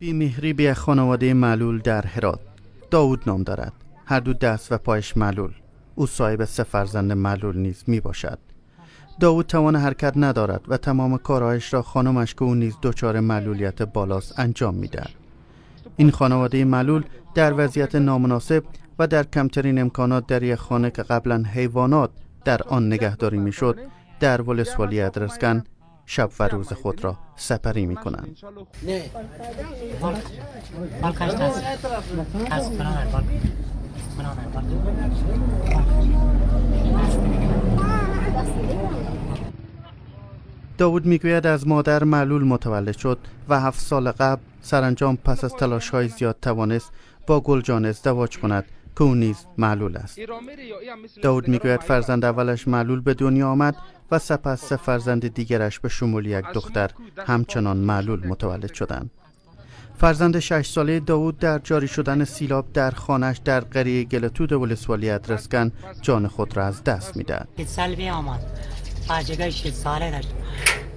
بیمهری به خانواده معلول در هرات. داود نام دارد. هر دو دست و پایش معلول. او صاحب سه فرزند معلول نیز می باشد. داود توان حرکت ندارد و تمام کارهایش را خانمش که او نیز دچار معلولیت بالاست انجام می‌دهد این خانواده معلول در وضعیت نامناسب و در کمترین امکانات در یک خانه که قبلا حیوانات در آن نگهداری می‌شد در ولسوالی ادرسکن شب و روز خود را سپری می کنند. داود می‌گوید از مادر معلول متولد شد و هفت سال قبل سرانجام پس از تلاش های زیاد توانست با گلجان ازدواج کند که او نیز معلول است. داود می‌گوید فرزند اولش معلول به دنیا آمد و سپس سه فرزند دیگرش به شمول یک دختر همچنان معلول متولد شدند. فرزند شش ساله داود در جاری شدن سیلاب در خانش در قریه گلتود ولسوالی ادرسکن جان خود را از دست می‌دهد. سلبی آمد. بچگاه شید ساله داشت.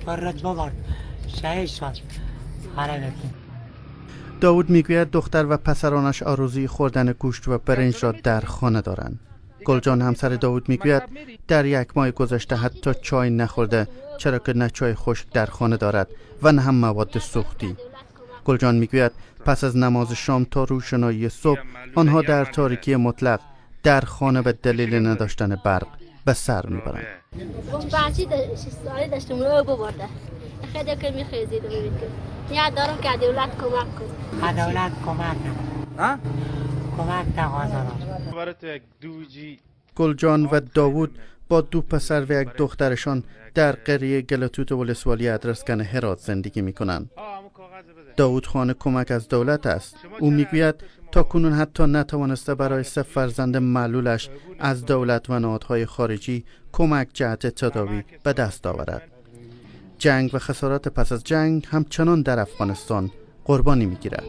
رتبه بار شهید شد حالا داود می‌گوید دختر و پسرانش آرزوی خوردن گوشت و برنج را در خانه دارند. گلجان همسر داود می‌گوید در یک ماه گذشته حتی چای نخورده چرا که نه چای خشک در خانه دارد و نه هم مواد سوختی. گلجان می‌گوید پس از نماز شام تا روشنایی صبح آنها در تاریکی مطلق در خانه به دلیل نداشتن برق به سر می‌برند. خیلی که میخیزید یاد دارم که دولت کمک کن دولت کمک کمک تقاضا گلجان و داوود با دو پسر و یک دخترشان در قریه گلتوت ولسوالی ادرسکن هرات زندگی می کنند. داود خانه کمک از دولت است. او می‌گوید تا کنون حتی نتوانسته برای سه فرزند معلولش از دولت و نهادهای خارجی کمک جهت تداوی به دست آورد. جنگ و خسارات پس از جنگ همچنان در افغانستان قربانی می‌گیرد.